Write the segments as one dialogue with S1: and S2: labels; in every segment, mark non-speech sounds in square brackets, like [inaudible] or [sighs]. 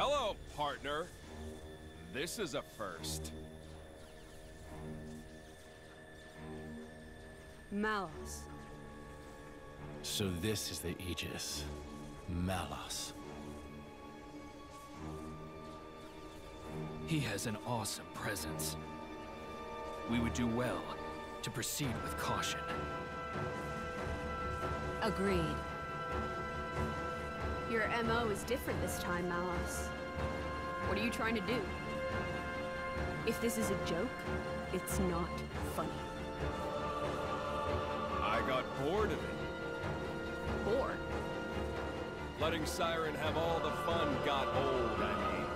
S1: Hello, partner. This is a first.
S2: Malos.
S3: So this is the Aegis. Malos.
S4: He has an awesome presence. We would do well to proceed with caution.
S2: Agreed. Your MO is different this time, Malos. What are you trying to do? If this is a joke, it's not funny.
S1: I got bored of it.
S2: Bored.
S1: Letting Siren have all the fun got old, I mean.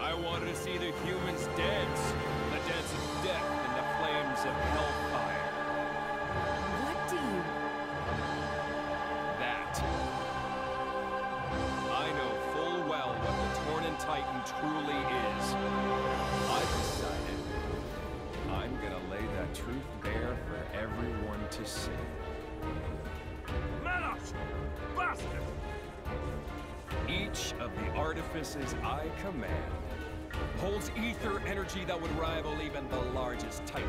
S1: I wanted to see the humans dance. The dance of death in the flames of hellfire. Each of the artifices I command holds ether energy that would rival even the largest Titan.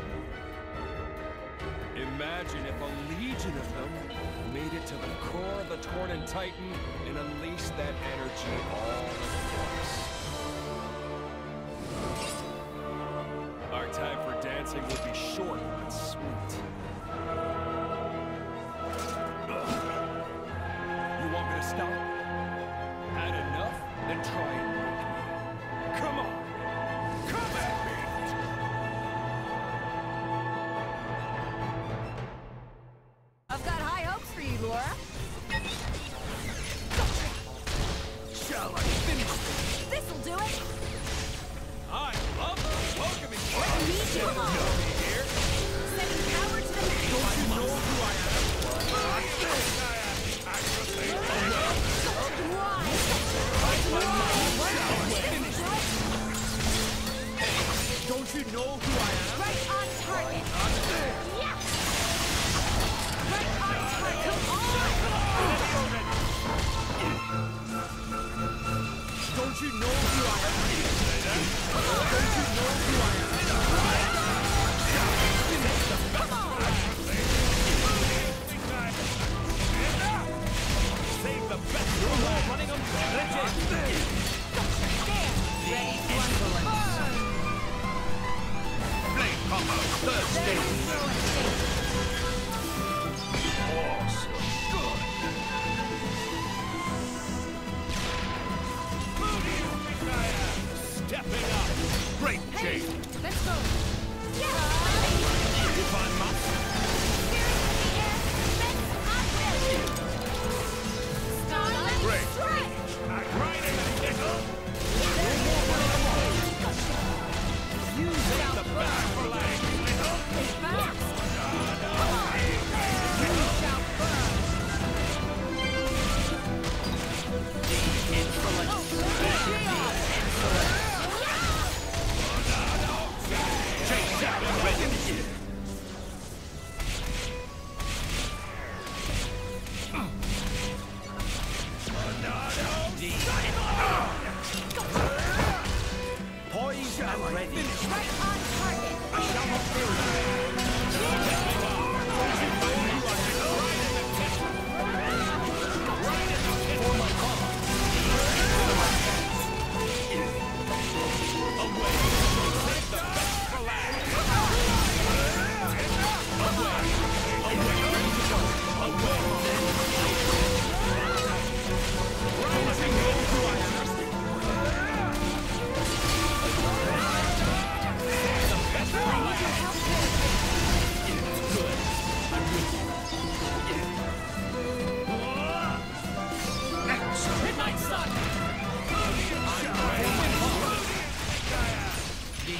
S1: Imagine if a legion of them made it to the core of the Tornan Titan and unleashed that energy all at once. Our time for dancing would be short but sweet. You want me to stop? Had enough? Then try and make me. Come on! Come at me!
S2: I've got high hopes for you, Lora.
S5: Shall I finish this?
S2: This'll do it.
S1: I love welcoming you!
S2: Need you
S5: know who I am?
S2: Right on target. Yeah. Right on target. Come on.
S5: Don't you know who I am? Flame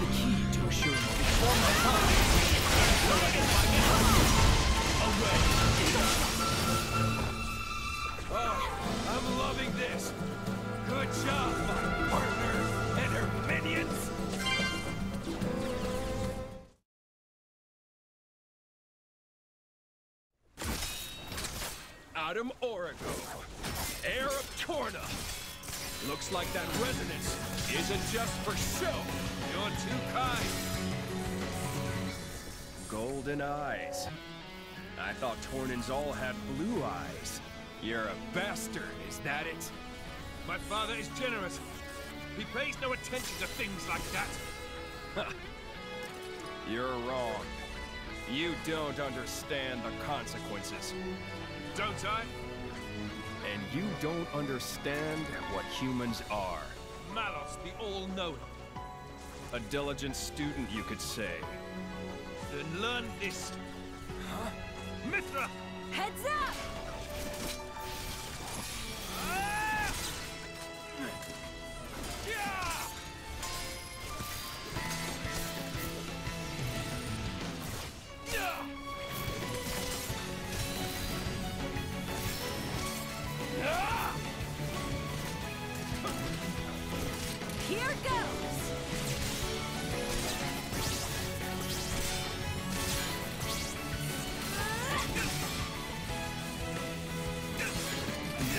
S5: the
S4: key to assuring
S1: Oh, I'm loving this. Good job, my partner and her minions. Addam Origo, heir of Torna. Looks like that resonance isn't just for show. You're too kind. Golden eyes. I thought Tornans all had blue eyes. You're a bastard, is that it?
S5: My father is generous. He pays no attention to things like that.
S1: You're wrong. You don't understand the consequences.
S5: Don't I?
S1: And you don't understand what humans are.
S5: Malos, the all-knowing.
S1: A diligent student, you could say.
S5: Then learn this. Huh? Mythra!
S2: Heads up!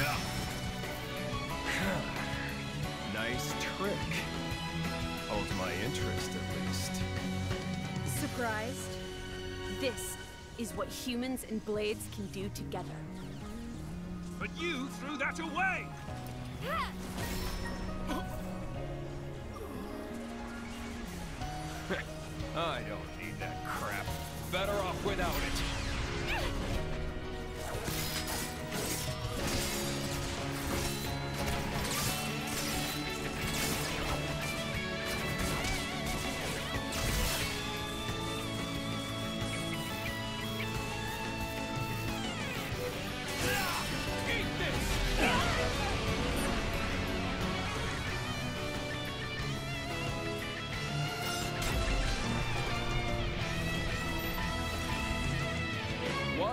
S5: Yeah. [sighs]
S1: Nice trick. Holds my interest, at least.
S2: Surprised? This is what humans and blades can do together.
S5: But you threw that away! [laughs]
S1: I don't need that crap. Better off without it.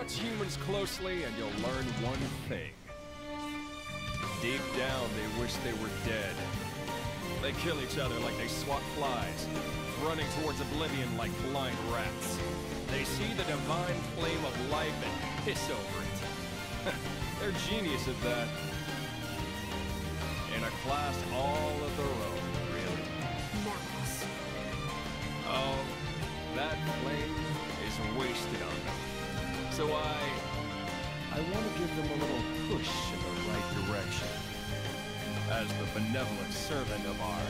S1: Watch humans closely and you'll learn one thing. Deep down, they wish they were dead. They kill each other like they swat flies, running towards oblivion like blind rats. They see the divine flame of life and piss over it. [laughs] They're genius at that. In a class all of their own, So I... I want to give them a little push in the right direction. As the benevolent servant of our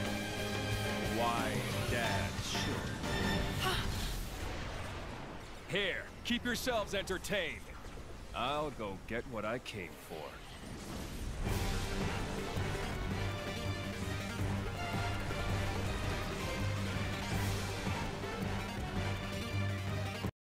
S1: wise dad should. [sighs] Here, keep yourselves entertained. I'll go get what I came for.